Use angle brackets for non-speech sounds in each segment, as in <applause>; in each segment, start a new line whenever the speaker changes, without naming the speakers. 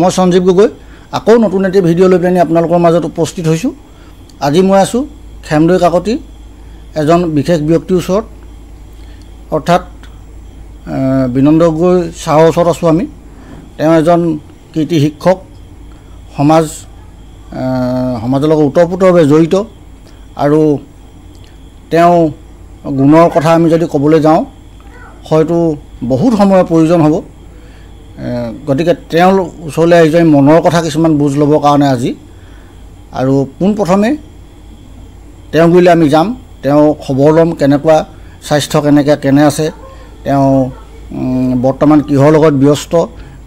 মই সঞ্জীৱ গগৈ আকৌ নতুন এটি ভিডিঅ' লৈ পেলাই আপোনালোকৰ মাজত উপস্থিত হৈছোঁ। আজি মই আছোঁ খেমদৈ কাকতি এজন বিশেষ ব্যক্তিৰ ওচৰত। অৰ্থাৎ বিনন্দ গগৈ ছাৰৰ ওচৰত আছোঁ আমি। তেওঁ এজন কৃতি শিক্ষক সমাজ সমাজৰ লগত ওতঃপ্ৰোতভাৱে জড়িত। আৰু তেওঁ গুণৰ কথা আমি যদি ক'বলৈ যাওঁ হয়তো বহুত সময়ৰ প্ৰয়োজন হ'ব। গতিকে তেওঁৰ ওচৰলৈ আহিছোঁ আমি মনৰ কথা কিছুমান বুজ ল'বৰ কাৰণে আজি। আৰু পোনপ্ৰথমে তেওঁ গুৰিলৈ আমি যাম তেওঁ খবৰ ল'ম কেনেকুৱা স্বাস্থ্য কেনেকৈ কেনে আছে তেওঁ বৰ্তমান কিহৰ লগত ব্যস্ত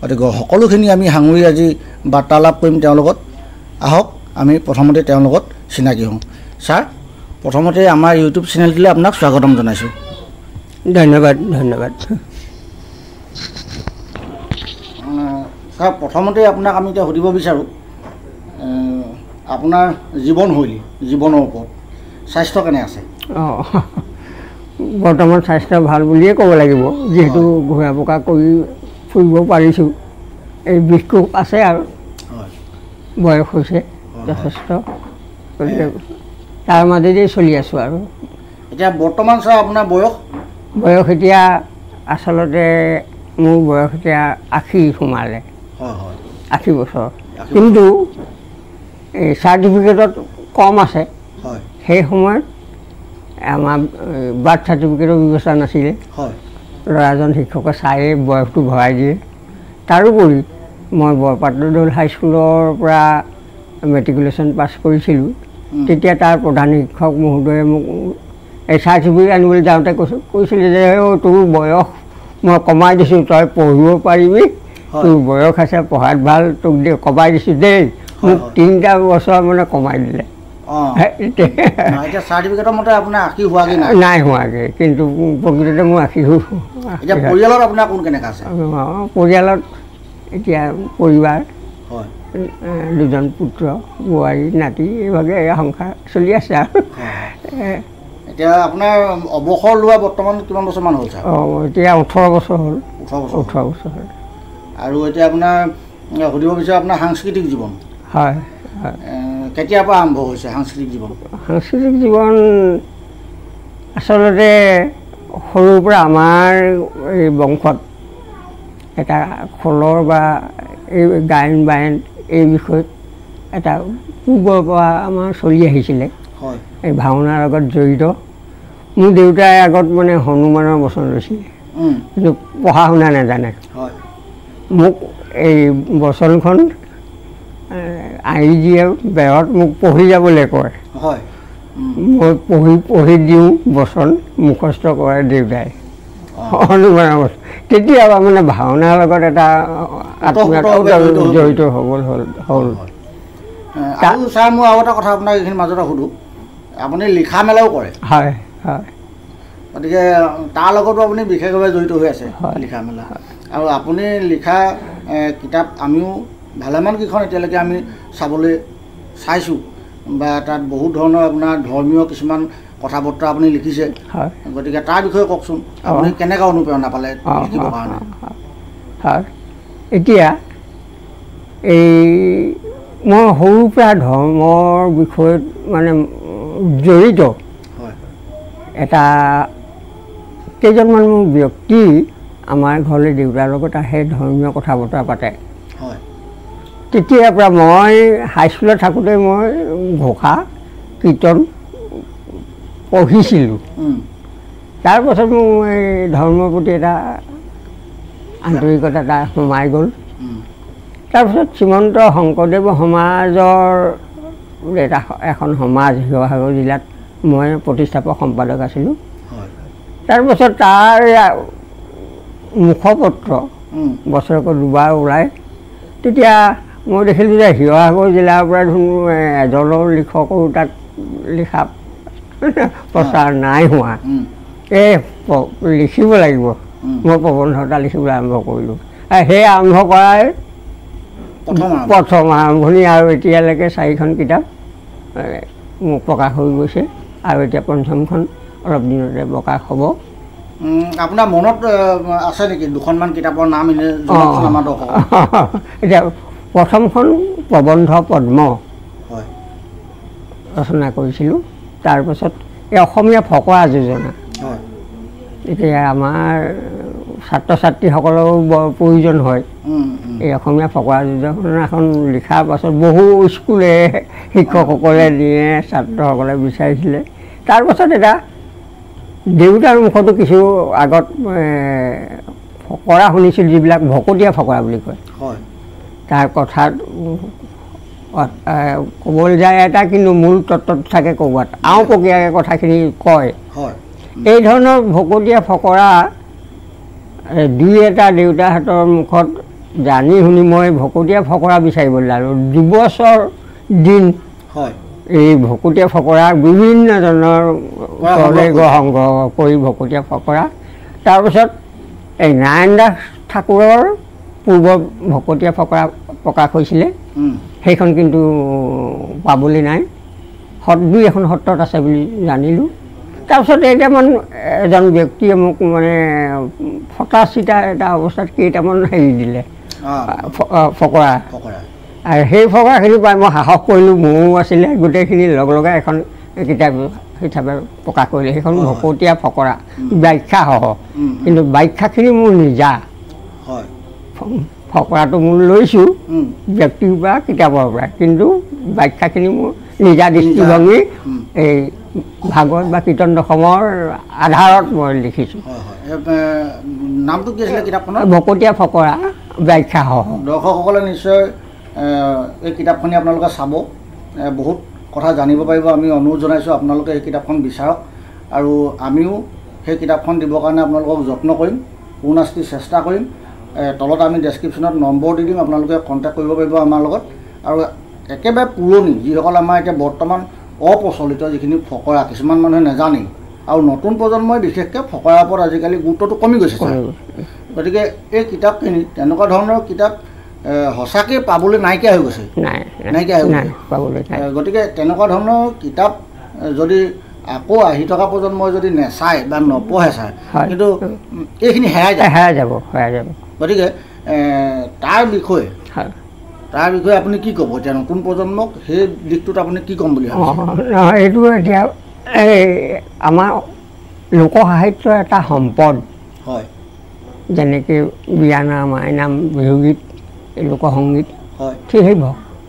গতিকে সকলোখিনি আমি সাঙুৰি আজি বাৰ্তালাপ কৰিম তেওঁৰ লগত। আহক আমি প্ৰথমতে তেওঁৰ লগত চিনাকি হওঁ। ছাৰ প্ৰথমতে আমাৰ ইউটিউব চেনেলটোলৈ আপোনাক স্বাগতম জনাইছোঁ।
ধন্যবাদ ধন্যবাদ।
ছাৰ প্ৰথমতে আপোনাক আমি এতিয়া সুধিব বিচাৰোঁ আপোনাৰ জীৱনশৈলী জীৱনৰ ওপৰত স্বাস্থ্য কেনে আছে?
অঁ বৰ্তমান স্বাস্থ্য ভাল বুলিয়ে ক'ব লাগিব যিহেতু ঘূৰা পকা কৰি ফুৰিব পাৰিছোঁ এই বিষটো আছে আৰু বয়স হৈছে যথেষ্ট গতিকে তাৰ মাজেদি চলি আছোঁ আৰু।
এতিয়া বৰ্তমান ছাৰ আপোনাৰ বয়স?
বয়স এতিয়া আচলতে মোৰ বয়স এতিয়া আশী সোমালে। আশী বছৰ। কিন্তু এই চাৰ্টিফিকেটত কম আছে। সেই সময়ত আমাৰ বাৰ্থ চাৰ্টিফিকেটৰ ব্যৱস্থা নাছিলে। ল'ৰাজন শিক্ষকে চায়ে বয়সটো ভৰাই দিয়ে। তাৰোপৰি মই বৰপাত্ৰদৌল হাইস্কুলৰ পৰা মেট্ৰিকুলেশ্যন পাছ কৰিছিলোঁ। তেতিয়া তাৰ প্ৰধান শিক্ষক মহোদয়ে মোক এই চাৰ্টিফিকেট আনিবলৈ যাওঁতে কৈছোঁ কৈছিলে যে অ' তোৰ বয়স মই কমাই দিছোঁ তই পঢ়িব পাৰিবি। তোৰ বয়স আছে পঢ়াত ভাল তোক দে কমাই দিছোঁ দেই। মোক। তিনিটা বছৰ মানে কমাই দিলে।
অঁ। নহয়, এতিয়া চাৰ্টিফিকেটৰ মতে আপোনাৰ আশী হোৱাগৈ নাই।
নাই হোৱাগৈ কিন্তু প্ৰকৃততে মোৰ আশী
এতিয়া পৰিয়ালত আপোনাৰ কোন কেনেকৈ আছে?
অঁ, পৰিয়ালত এতিয়া পৰিবাৰ
হয়।
এ, দুজন পুত্ৰ বোৱাৰী নাতি এইভাগে সংসাৰ চলি আছে আৰু।
এতিয়া আপোনাৰ অৱসৰ লোৱা বৰ্তমান কিমান বছৰমান হ'ল
এতিয়া ওঠৰ বছৰ হ'ল।
ওঠৰ বছৰ
ওঠৰ বছৰ হ'ল।
আৰু এতিয়া আপোনাৰ সুধিব বিচাৰোঁ আপোনাৰ সাংস্কৃতিক জীৱন।
হয়
কেতিয়াৰ পৰা আৰম্ভ হৈছে সাংস্কৃতিক জীৱন?
সাংস্কৃতিক জীৱন আচলতে সৰুৰ পৰা আমাৰ এই বংশত এটা খোলৰ বা এই গায়ন বায়ন এই বিষয়ত এটা পূৰ্বৰ পৰা আমাৰ চলি আহিছিলে। এই ভাওনাৰ লগত জড়িত। মোৰ দেউতাই আগত মানে হনুমানৰ বচন লৈছিলে। কিন্তু পঢ়া শুনা নাজানে।
হয়।
মোক এই বচনখন আঁৰি দিয়ে বেৰত মোক পঢ়ি যাবলৈ কয়।
হয়।
মই পঢ়ি পঢ়ি দিওঁ বচন মুখস্থ কৰে দেউতাই।
অঁ।
হনুমানৰ বচন কেতিয়াবা মানে ভাওনাৰ লগত এটা
জড়িত
হ'বল হ'ল হ'ল।
আৰু ছাৰ মই আৰু এটা কথা আপোনাক এইখিনি মাজতে সুধোঁ। আপুনি লিখা মেলাও কৰে।
হয় হয়।
গতিকে তাৰ লগতো আপুনি বিশেষভাৱে জড়িত হৈ আছে
হয়।
লিখা মেলা। আৰু আপুনি লিখা কিতাপ আমিও ভালেমানকেইখন এতিয়ালৈকে আমি চাবলৈ চাইছোঁ। বা তাত বহুত ধৰণৰ আপোনাৰ ধৰ্মীয় কিছুমান কথা বতৰা আপুনি লিখিছে। গতিকে তাৰ বিষয়ে কওকচোন। আপুনি কেনেকৈ অনুপ্ৰেৰণা পালে লিখিবৰ কাৰণে।
হয়। এতিয়া এই মই সৰুৰ পৰা ধৰ্মৰ বিষয়ত মানে জড়িত। এটা কেইজনমান মোৰ ব্যক্তি আমাৰ ঘৰলৈ দেউতাৰ লগত আহে ধৰ্মীয় কথা বতৰা পাতে তেতিয়াৰ পৰা মই হাইস্কুলত থাকোঁতে মই ঘোষা কীৰ্তন পঢ়িছিলোঁ। তাৰপাছত মোৰ এই ধৰ্মৰ প্ৰতি এটা আন্তৰিকতা এটা সোমাই গ'ল। তাৰপিছত শ্ৰীমন্ত শংকৰদেৱ সমাজৰ এটা এখন সমাজ শিৱসাগৰ জিলাত মই প্ৰতিষ্ঠাপক সম্পাদক আছিলোঁ। তাৰপাছত তাৰ মুখপত্ৰ বছৰেকত দুবাৰ ওলায় তেতিয়া মই দেখিলোঁ যে শিৱসাগৰ জিলাৰ পৰা ধুন এজনৰ লিখকৰো তাত লিখা প্ৰচাৰ নাই হোৱা। এই লিখিব লাগিব। মই প্ৰবন্ধ এটা লিখিবলৈ আৰম্ভ কৰিলোঁ। আৰু সেই আৰম্ভ কৰাই
প্ৰথম আৰম্ভ।
প্ৰথম আৰম্ভণি আৰু এতিয়ালৈকে চাৰিখন কিতাপ মোক প্ৰকাশ হৈ গৈছে। আৰু এতিয়া পঞ্চমখন অলপ দিনতে প্ৰকাশ হ'ব।
আপোনাৰ মনত আছে নেকি? দুখনমান কিতাপৰ নাম এনে আমাৰ <laughs>
এতিয়া প্ৰথমখন প্ৰবন্ধ পদ্ম।
হয়।
ৰচনা কৰিছিলোঁ। তাৰপাছত এই অসমীয়া ফকৰা যোজনা। এতিয়া আমাৰ ছাত্ৰ ছাত্ৰীসকলৰো বৰ প্ৰয়োজন হয়। এই অসমীয়া ফকৰা যোজনাখন লিখাৰ পাছত বহু স্কুলে শিক্ষকসকলে নিয়ে ছাত্ৰসকলে বিচাৰিছিলে। তাৰপাছত এটা দেউতাৰ মুখতো কিছু আগত ফকৰা শুনিছিলোঁ যিবিলাক ভকতীয়া ফকৰা বুলি কয়।
হয়।
তাৰ কথাত এ, ক'বলৈ যায় এটা কিন্তু মূল তত্ত্বত থাকে ক'ৰবাত আও পকীয়াকৈ কথাখিনি কয়।
হয়।
এই ধৰণৰ ভকতীয়া ফকৰা দুই এটা দেউতাহঁতৰ মুখত জানি শুনি মই ভকতীয়া ফকৰা বিচাৰিবলৈ লাগিলোঁ দুবছৰ দিন
হয়।
এই ভকতীয়া ফকৰা বিভিন্ন ধৰণৰ
সংগ্ৰহ কৰি।
ভকতীয়া ফকৰা। তাৰপিছত এই নাৰায়ণ দাস ঠাকুৰৰ পূৰ্ব ভকতীয়া ফকৰা প্ৰকাশ হৈছিলে। সেইখন কিন্তু পাবলৈ নাই। সত দুই এখন সত্ৰত আছে বুলি জানিলোঁ। তাৰপিছত এটামান এজন ব্যক্তিয়ে মোক মানে ফটা চিটা এটা অৱস্থাত কেইটামান হেৰি দিলে। ফকৰা। আৰু সেই ফকৰাখিনি পাই মই সাহস কৰিলোঁ মোৰো আছিলে গোটেইখিনি লগ লগাই এখন কিতাপ হিচাপে প্ৰকাশ কৰিলে সেইখন। ভকতীয়া ফকৰা ব্যাখ্যাসহ কিন্তু ব্যাখ্যাখিনি মোৰ নিজা। ফকৰাটো মোৰ লৈছোঁ ব্যক্তিৰ পৰা কিতাপৰ পৰা কিন্তু ব্যাখ্যাখিনি মোৰ নিজা দৃষ্টিভংগী। এই ভাগৱত বা কীৰ্তন দশমৰ আধাৰত মই লিখিছোঁ।
নামটো কি আছিলে কিতাপখনৰ?
ভকতীয়া ফকৰা ব্যাখ্যাসহ
দৰ্শকসকলে নিশ্চয় এই কিতাপখনি আপোনালোকে চাব। বহুত কথা জানিব পাৰিব। আমি অনুৰোধ জনাইছোঁ আপোনালোকে এই কিতাপখন বিচাৰক। আৰু আমিও সেই কিতাপখন দিবৰ কাৰণে আপোনালোকক যত্ন কৰিম পূৰ্ণাস্তি চেষ্টা কৰিম। তলত আমি ডেছক্ৰিপশ্যনত নম্বৰ দি দিম আপোনালোকে কণ্টেক্ট কৰিব পাৰিব আমাৰ লগত। আৰু একেবাৰে পুৰণি যিসকল আমাৰ এতিয়া বৰ্তমান অপ্ৰচলিত যিখিনি ফকৰা কিছুমান মানুহে নাজানেই। আৰু নতুন প্ৰজন্মই বিশেষকৈ ফকৰাৰ ওপৰত আজিকালি গুৰুত্বটো কমি গৈছে। গতিকে এই কিতাপখিনি তেনেকুৱা ধৰণৰ কিতাপ সঁচাকৈ পাবলৈ নাইকিয়া হৈ গৈছে।
নাই
নাইকিয়া হৈ গৈছে। গতিকে তেনেকুৱা ধৰণৰ কিতাপ যদি আকৌ আহি থকা প্ৰজন্মই যদি নেচায় বা নপঢ়ে
হয়।
কিন্তু এইখিনি হেৰাই যায়।
হেৰাই যাব হেৰাই যাব।
গতিকে তাৰ বিষয়ে তাৰ বিষয়ে আপুনি কি ক'ব এতিয়া নতুন প্ৰজন্মক সেই দিশটোত আপুনি কি ক'ম বুলি ভাবিছে?
এইটো এতিয়া এই আমাৰ লোকসাহিত্যৰ এটা সম্পদ।
হয়।
যেনেকৈ বিয়ানাম আইনাম বিহুগীত লোকসংগীত ঠিক সেই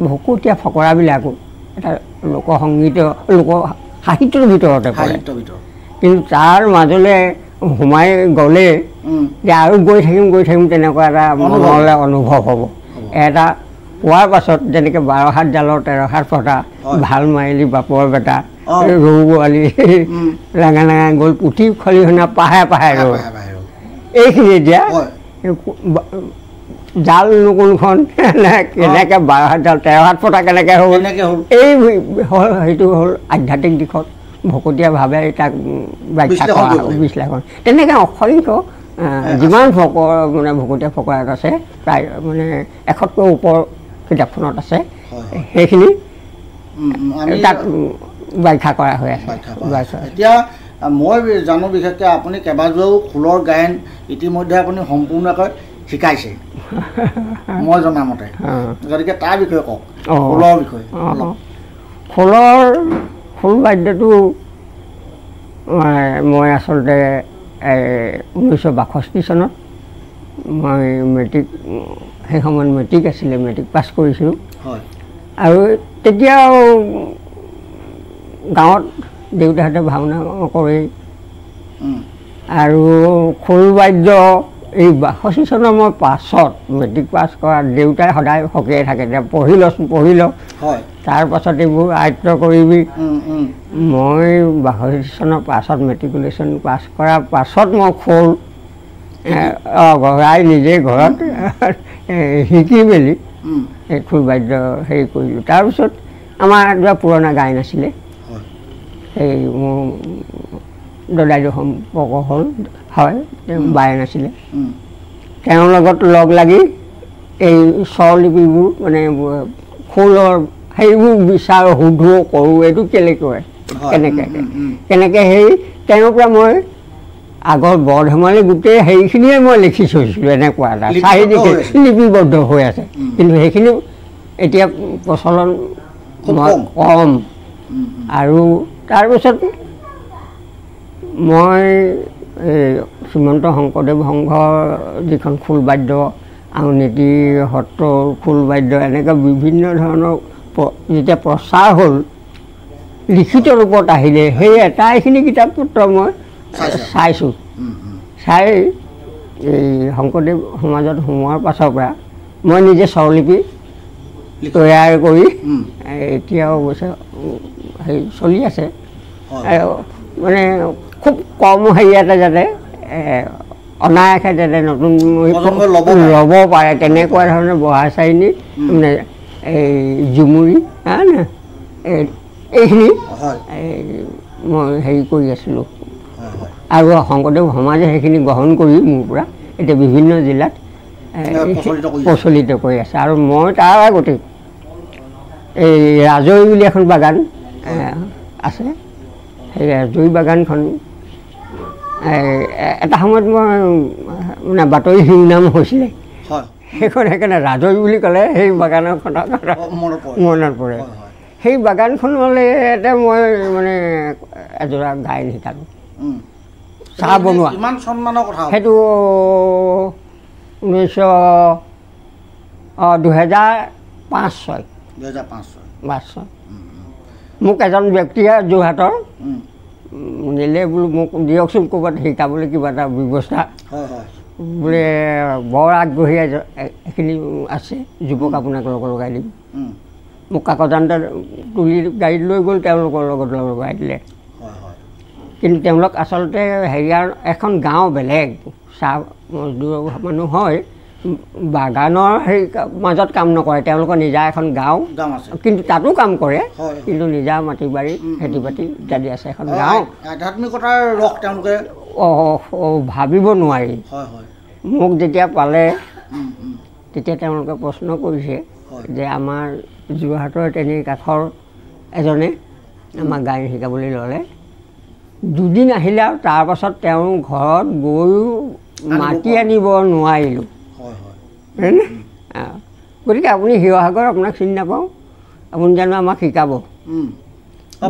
ভকতীয়া ফকৰাবিলাকো এটা লোকসংগীত লোক সাহিত্যৰ ভিতৰতে পৰে কিন্তু তাৰ মাজলৈ সোমাই গ'লে যে আৰু গৈ থাকিম গৈ থাকিম তেনেকুৱা এটা। মনলৈ অনুভৱ হ'ব এটা পোৱাৰ পাছত যেনেকৈ বাৰ হাত জালৰ তেৰ হাত ফটা। ভাল মাৰিলি বাপৰ বেটা। ৰৌ
উম।
লেঙা লেঙা গ'ল পুঠি খলিহনা পাহে পাহে ৰৌ। এইখিনি এতিয়া জাল কোনখন <laughs> কেনেকৈ বাৰ হাত জাল তেৰ হাত ফটা কেনেকৈ হ'ল?
হ'ল?
এই সেইটো হ'ল আধ্যাত্মিক দিশত ভকতীয়াভাৱে তাক ব্যাখ্যা কৰা হ'ল। বিশ্লেষণ। তেনেকৈ অসংখ্য যিমান ফকৰ মানে ভকতীয়া ফকৰাত আছে প্ৰায় মানে এশতকৈ ওপৰ কিতাপখনত আছে। সেইখিনি
উম,
ব্যাখ্যা কৰা হৈ আছে।
এতিয়া মই জানো বিশেষকৈ আপুনি কেইবাজোৱাও খোলৰ গায়ন ইতিমধ্যে আপুনি সম্পূৰ্ণকৈ শিকাইছে। <laughs> মই জনামতে
অঁ।
গতিকে তাৰ বিষয়ে কওক
অঁ।
খোলৰ বিষয়ে।
খোলৰ খোল বাদ্যটো মই আচলতে ঊনৈছশ বাষষ্ঠি চনত মই মেট্ৰিক সেই সময়ত মেট্ৰিক আছিলে মেট্ৰিক পাছ কৰিছিলোঁ।
হয়।
আৰু তেতিয়াও গাঁৱত দেউতাহঁতে ভাওনা
উম,
আৰু খোল বাদ্য এই বাষষ্ঠি চনৰ মই পাছত মেট্ৰিক পাছ কৰা দেউতাই সদায় সকীয়াই থাকে যে পঢ়ি ল পঢ়ি ল
হয়।
তাৰ পাছত এইবোৰ আয়ত্ব কৰিবি। মই বাষষ্ঠি চনৰ পাছত মেট্ৰিকুলেশ্যন পাছ কৰাৰ পাছত মই খোল ঘৰাই নিজে ঘৰত শিকি মেলি এই খোল বাদ্য হেৰি কৰিলোঁ। তাৰপিছত আমাৰ কিবা পুৰণা গায়ন আছিলে। এই মোৰ দদাইদেউ সম্পৰ্ক হ'ল। হয় তেওঁ বায়ন আছিলে তেওঁৰ লগত লগ লাগি এই স্বৰলিপিবোৰ মানে খোলৰ সেইবোৰ বিচাৰোঁ সুধো কৰোঁ এইটো কেলে কেনেকৈ
উম।
কেনেকৈ সেই তেওঁৰ পৰা মই আগৰ বৰ ধেমালি গোটেই হেৰিখিনিয়ে মই লিখি থৈছিলোঁ এনেকুৱা এটা
আছে।
লিপিবদ্ধ হৈ আছে। কিন্তু সেইখিনি এতিয়া প্ৰচলন মই-
কম।
আৰু তাৰপিছত মই এই শ্ৰীমন্ত শংকৰদেৱ সংঘৰ যিখন খোল বাদ্য আউনীতি সত্ৰৰ খোল বাদ্য এনেকৈ বিভিন্ন ধৰণৰ যেতিয়া প্ৰচাৰ হ'ল লিখিত ৰূপত আহিলে সেই এটাইখিনি কিতাপ পত্ৰ মই
চাইছা?
চাই এই শংকৰদেৱ সমাজত সোমোৱাৰ পাছৰ পৰা মই নিজে স্বৰলিপি। তৈয়াৰ কৰি এতিয়াও অৱশ্যে হেৰি চলি আছে। মানে খুব কম হেৰিয়াতে যাতে অনায়াসে যাতে নতুন
ল'ব পাৰে।
তেনেকুৱা ধৰণৰ বহা চাৰিনি মানে এই জুমুৰি হা নে? এই- এইখিনি মই হেৰি কৰি আছিলোঁ। আৰু শংকৰদেৱ সমাজে সেইখিনি গ্ৰহণ কৰি মোৰ পৰা এতিয়া বিভিন্ন জিলাত
প্ৰচলিত কৰি আছে।
আৰু মই তাৰ আগতে এই ৰাজৈ বুলি এখন বাগান আছে। সেই ৰাজৈ বাগানখন এটা সময়ত মই মানে বাতৰি শিৰোনাম হৈছিলে। সেইখন সেইকাৰণে ৰাজৈ বুলি ক'লে সেই বাগানৰ কথা।
মনত পৰে।
সেই বাগানখনলৈ মই মানে এযোৰা গায়ন শিকালোঁ। চাহ বনোৱা।
কথা?
সেইটো ঊনৈছশ দুহেজাৰ পাঁচ ছয়।
দুহেজাৰ পাঁচ চন
পাঁচ ছয়। মোক এজন ব্যক্তিয়ে যোৰহাটৰ নিলে বোলো মোক দিয়কচোন ক'ৰবাত শিকাবলৈ কিবা এটা ব্যৱস্থা। বোলে বৰ আগ্ৰহী এজ- এ- এখিনি আছে যুৱক আপোনাক লগ লগাই দিম। মোক কাকজানতে তুলি গাড়ীত লৈ গ'ল তেওঁলোকৰ লগত লগ লগাই দিলে। কিন্তু তেওঁলোক আচলতে হেৰিয়াৰ এখন গাঁও বেলেগ। চাহ মজদুৰ মানুহ হয়। বাগানৰ হেৰি মাজত কাম নকৰে তেওঁলোকৰ নিজা এখন গাঁও। কিন্তু তাতো কাম কৰে। কিন্তু নিজা মাটি বাৰী খেতি বাতি ইত্যাদি আছে এখন গাঁও।
আধ্যাত্মিকতাৰ ৰস তেওঁলোকে
ভাবিব নোৱাৰি। মোক যেতিয়া পালে তেতিয়া তেওঁলোকে প্ৰশ্ন কৰিছে। যে আমাৰ যোৰহাটৰ তেনে কাষৰ এজনে আমাক গাড়ী শিকাবলৈ ল'লে। দুদিন আহিলে আৰু তাৰপাছত তেওঁৰ ঘৰত গৈও মাতি। আনিব নোৱাৰিলোঁ। হয়নে। গতিকে আপুনি শিৱসাগৰ আপোনাক চিনি নাপাওঁ। আপুনি জানো আমাক শিকাব।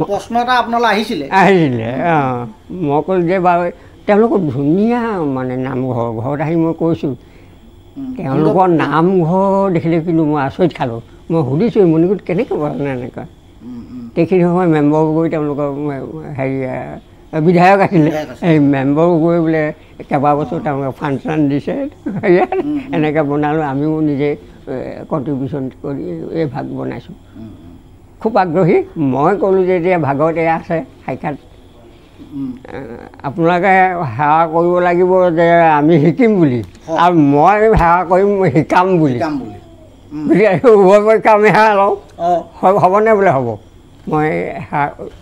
প্ৰশ্ন এটা আপোনালৈ আহিছিলে।
আহিছিলে অঁ মই ক'লোঁ যে বাৰু তেওঁলোকৰ ধুনীয়া মানে নামঘৰ ঘৰত আহি মই কৈছোঁ তেওঁলোকৰ নামঘৰ দেখিলে কিন্তু মই আচৰিত খালোঁ। মই সুধিছোঁ মণিকুট কেনেকৈ বনালে এনেকুৱা? সেইখিনি সময় মেম্বৰ গগৈ তেওঁলোকৰ হেৰি বিধায়ক আছিলে। এই মেম্বৰ গগৈ বোলে কেইবাবছৰ তেওঁলোকে ফাংচন দিছে। এনেকৈ বনালোঁ আমিও নিজে কণ্ট্ৰিবিউশ্যন কৰি এই ভাগ বনাইছোঁ। খুব আগ্ৰহী। মই ক'লোঁ যে এতিয়া ভাগত এয়া আছে সাক্ষাৎ আপোনালোকে সেৱা কৰিব লাগিব যে আমি শিকিম বুলি। আৰু মই সেৱা কৰিম শিকাম বুলি। গতিকে উভয় পক্ষে আমি সেৱা লওঁ। হ'বনে বোলে হ'ব? মই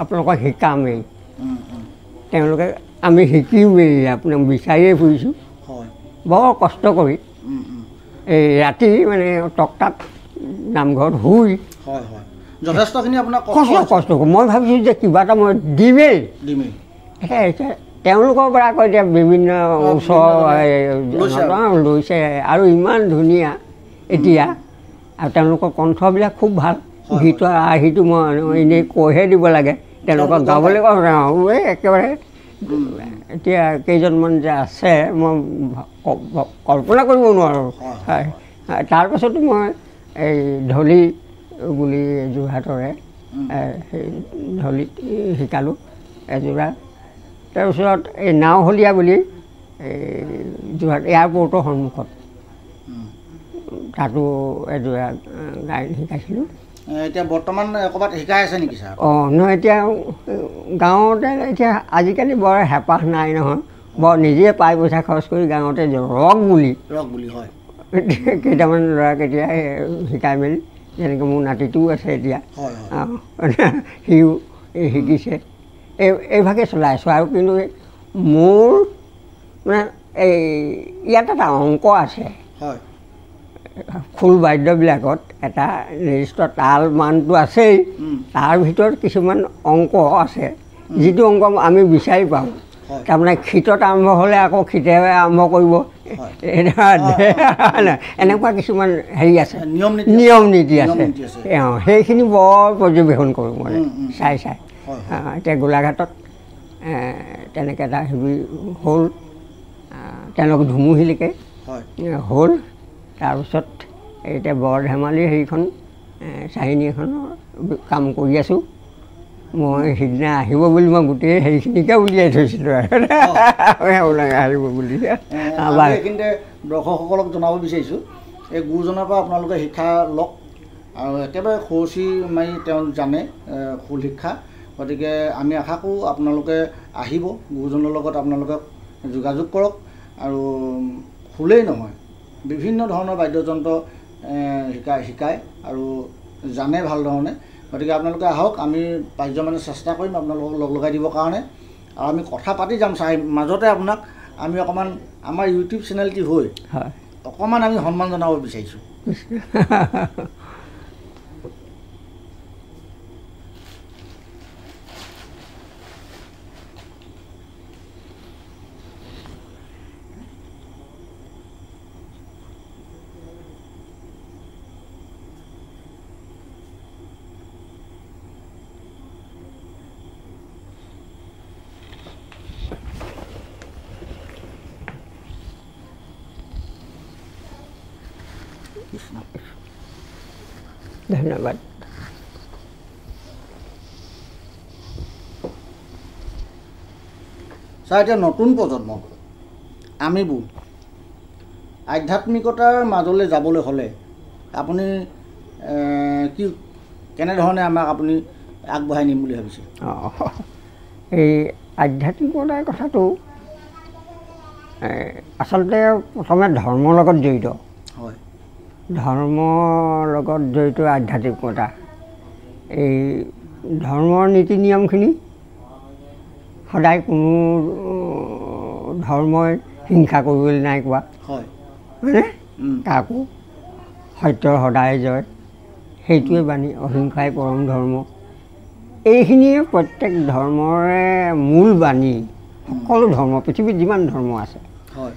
আপোনালোকক শিকামেই। তেওঁলোকে আমি শিকিমেই আপোনাক বিচাৰিয়ে ফুৰিছোঁ। বৰ কষ্ট কৰি। এই ৰাতি মানে টকতাত নামঘৰত শুই।
যথেষ্টখিনি আপোনাৰ কষ্ট
কষ্ট মই ভাবিছোঁ যে কিবা এটা মই দিমেই।
দিমেই।
এতিয়া তেওঁলোকৰ পৰা আকৌ এতিয়া বিভিন্ন ওচৰ
লৈছে আৰু।
ইমান ধুনীয়া এতিয়া। আৰু তেওঁলোকৰ কণ্ঠবিলাক খুব ভাল। গীতৰ আৰ্হিটো মই এনেই কৈহে দিব লাগে। তেওঁলোকক
তেওঁলোকে
গাবলৈ কওঁ এই একেবাৰে এতিয়া কেইজনমান যে আছে মই কল্পনা কৰিব নোৱাৰোঁ
হয়,
তাৰপাছতো মই এই ঢলি বুলি যোৰহাটৰে সেই ঢলিত শিকালোঁ এযোৰা তাৰপিছত এই নাওহলীয়া বুলি এই যোৰহাট এয়াৰপৰ্টৰ সন্মুখত। তাতো এযোৰা গায়ন শিকাইছিলোঁ
এতিয়া বৰ্তমান ক'ৰবাত শিকাই আছে নেকি ছাৰ?
অঁ নহয় এতিয়া গাঁৱতে এতিয়া আজিকালি বৰ হেঁপাহ নাই নহয়। বৰ নিজে পাই পইচা খৰচ কৰি গাঁৱতে ৰক বুলি।
ৰক বুলি হয়। <laughs>
কেইটামান ল'ৰাক এতিয়া শিকাই মেলি যেনেকৈ মোৰ নাতিটোও আছে এতিয়া। অঁ, <laughs> সিও শিকিছে। এই এইভাগে চলাই আছোঁ। আৰু কিন্তু মোৰ মানে এই ইয়াত এটা অংক আছে।
হয়।
খোল বাদ্যবিলাকত এটা নিৰ্দিষ্ট তাল মানটো আছেই। তাৰ ভিতৰত কিছুমান অংক আছে। যিটো অংক আমি বিচাৰি পাওঁ। তাৰমানে শীতত আৰম্ভ হ'লে আকৌ শীতেৰে আৰম্ভ কৰিব। এনেকুৱা কিছুমান হেৰি আছে।
নিয়ম নীতি
আছে। অঁ সেইখিনি বৰ পৰ্যবেক্ষণ কৰোঁ মই
উম।
চাই চাই। এতিয়া গোলাঘাটত তেনেকৈ এটা হেৰি হ'ল। তেওঁলোক ধুমুহিলৈকে হ'ল। তাৰপিছত এতিয়া বৰ ধেমালিৰ হেৰিখন এখনৰ কাম কৰি আছোঁ। মই সিদিনা আহিব বুলি মই গোটেই হেৰিখিনিকে উলিয়াই থৈছিলোঁ। <laughs> আৰু আহিব বুলি।
এইখিনিতে দৰ্শকসকলক জনাব বিচাৰিছোঁ। এই গুৰুজনাৰ পৰা আপোনালোকে শিক্ষা লওক। আৰু একেবাৰে খৰচি মাৰি তেওঁ জানে খোল শিক্ষা। গতিকে আমি আশা কৰোঁ আপোনালোকে আহিব। গুৰুজনৰ লগত আপোনালোকে যোগাযোগ কৰক। আৰু খোলেই নহয়। বিভিন্ন ধৰণৰ বাদ্যযন্ত্ৰ শিকাই শিকায় আৰু জানে ভাল ধৰণে। গতিকে আপোনালোকে আহক আমি পাৰ্যমানে চেষ্টা কৰিম আপোনালোকক লগ লগাই দিবৰ কাৰণে। আৰু আমি কথা পাতি যাম চাই মাজতে আপোনাক আমি অকণমান আমাৰ ইউটিউব চেনেলটি হৈ অকণমান আমি সন্মান জনাব বিচাৰিছোঁ। <laughs>
ধন্যবাদ
ছাৰ এতিয়া নতুন প্ৰজন্ম? আমিবোৰ আধ্যাত্মিকতাৰ মাজলৈ যাবলৈ হ'লে আপুনি কি কেনেধৰণে আমাক আপুনি আগবঢ়াই নিম বুলি ভাবিছে?
অঁ এই আধ্যাত্মিকতাৰ কথাটো আচলতে প্ৰথমে ধৰ্মৰ লগত জড়িত। ধৰ্মৰ লগত জড়িত আধ্যাত্মিকতা এই ধৰ্মৰ নীতি নিয়মখিনি সদায় কোনো ধৰ্মই হিংসা কৰিবলৈ নাই কোৱা।
হয়।
হয়নে? কাকো সত্যৰ সদায় জয়। সেইটোৱে বাণী অহিংসাই পৰম ধৰ্ম। এইখিনিয়ে প্ৰত্যেক ধৰ্মৰে মূল বাণী। সকলো ধৰ্ম পৃথিৱীত যিমান ধৰ্ম আছে
হয়।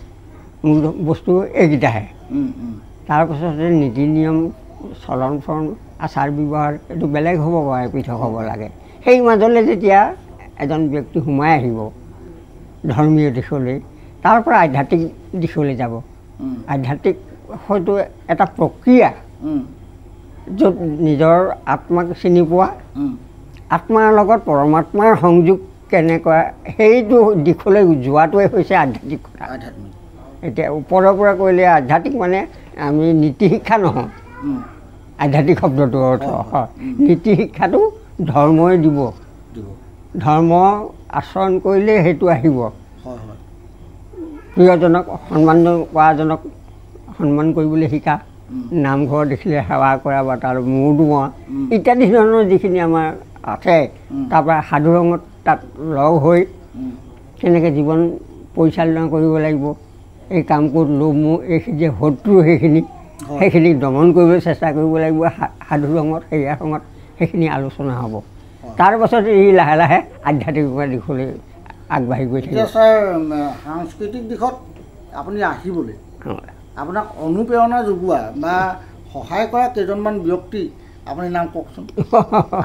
মূল বস্তু এইকেইটাহে। তাৰপাছতে নীতি নিয়ম চলন ফুৰণ আচাৰ ব্যৱহাৰ এইটো বেলেগ হ'ব পাৰে পৃথক হ'ব লাগে। সেই মাজলৈ যেতিয়া এজন ব্যক্তি সোমাই আহিব ধৰ্মীয় দিশলৈ তাৰ পৰা আধ্যাত্মিক দিশলৈ যাব। আধ্যাত্মিক হয়তো এটা প্ৰক্ৰিয়া য'ত নিজৰ আত্মাক চিনি পোৱা আত্মাৰ লগত পৰমাত্মাৰ সংযোগ কেনেকুৱা সেইটো দিশলৈ যোৱাটোৱে হৈছে আধ্যাত্মিকতা
আধ্যাত্মিক।
এতিয়া ওপৰৰ পৰা কৰিলে আধ্যাত্মিক মানে আমি নীতি শিক্ষা নহয়। আধ্যাত্মিক শব্দটোৰ অৰ্থ
হয়,
নীতি শিক্ষাটো ধৰ্মই দিব। ধৰ্ম আচৰণ কৰিলে সেইটো আহিব। প্ৰিয়জনক সন্মান কৰাজনক সন্মান কৰিবলৈ শিকা। নামঘৰ দেখিলে সেৱা কৰা বা তাৰ মূৰ দোৱা। ইত্যাদি ধৰণৰ যিখিনি আমাৰ আছে। তাৰপৰা সাধু ৰঙত তাত লগ হৈ কেনেকৈ জীৱন পৰিচালনা কৰিব লাগিব। এই কাম ক'ত লোভ মোহ এই যে শত্ৰু সেইখিনি
হয়।
সেইখিনি দমন কৰিবলৈ চেষ্টা কৰিব লাগিব সাধু ৰঙত সেয়া ৰঙত সেইখিনি আলোচনা হ'ব তাৰ পাছত এই লাহে লাহে আধ্যাত্মিকতাৰ দিশলৈ আগবাঢ়ি গৈ থাকিব
এতিয়া ছাৰ উম, সাংস্কৃতিক দিশত আপুনি আহিবলৈ। আপোনাক অনুপ্ৰেৰণা যোগোৱা বা সহায় কৰা কেইজনমান ব্যক্তি আপুনি নাম কওকচোন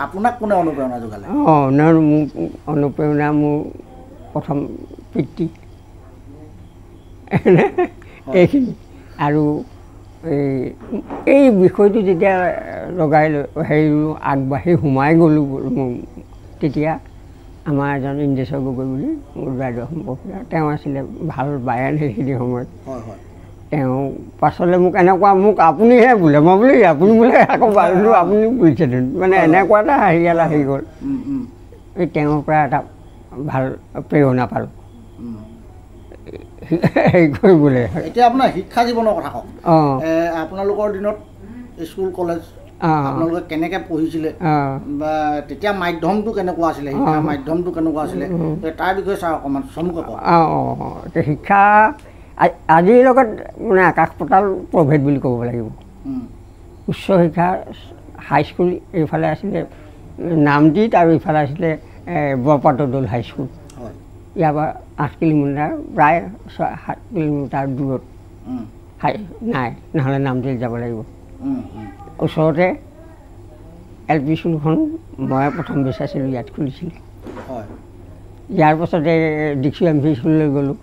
আপোনাক কোনে অনুপ্ৰেৰণা যোগালে
অঁ মোৰ অনুপ্ৰেৰণা মোৰ প্ৰথম পিতৃ এইখিনি। আৰু এই এই বিষয়টো যেতিয়া লগাই লৈ হেৰি আগবাঢ়ি সোমাই গ'লোঁ তেতিয়া আমাৰ এজন ইন্দ্ৰেশ্বৰ গগৈ বুলি মোৰ বাইদেউ সম্পৰ্কীয় তেওঁ আছিলে ভাল বায়ান সেইখিনি সময়ত। তেওঁ পাছলৈ মোক এনেকুৱা মোক আপুনিহে বোলে মই বোলে আপুনি বোলে আকৌ বাৰু আপুনি বুজিছে মানে এনেকুৱা এটা হেৰিয়াল আহি গ'ল। এই তেওঁৰ পৰা এটা ভাল প্ৰেৰণা পালোঁ। হেৰি কৰিবলৈ
এতিয়া আপোনাৰ শিক্ষা জীৱনৰ কথা কওক আপোনালোকৰ দিনত স্কুল কলেজ আপোনালোকে কেনেকৈ পঢ়িছিলে বা তেতিয়া মাধ্যমটো কেনেকুৱা আছিলে শিক্ষাৰ
অ।
মাধ্যমটো কেনেকুৱা আছিলে তাৰ বিষয়ে ছাৰ অকণমান চমুকৈ কওক।
অঁ অঁ শিক্ষা আজিৰ লগত মানে আকাশ পতাল প্ৰভেদ বুলি ক'ব লাগিব। উচ্চ শিক্ষা হাইস্কুল এইফালে আছিলে নামটিত আৰু ইফালে আছিলে এ, বৰপাটদৌল হাইস্কুল ইয়াৰ পৰা আঠ কিলোমিটাৰ প্ৰায় ছয় সাত কিলোমিটাৰ দূৰত। নাই নহ'লে নামটিত যাব লাগিব। ওচৰতে এল পি স্কুলখন মই প্ৰথম বিচাৰিছিলোঁ ইয়াত খুলিছিলোঁ। ইয়াৰ পাছতে ডিক্সু এম ভি স্কুললৈ গ'লোঁ।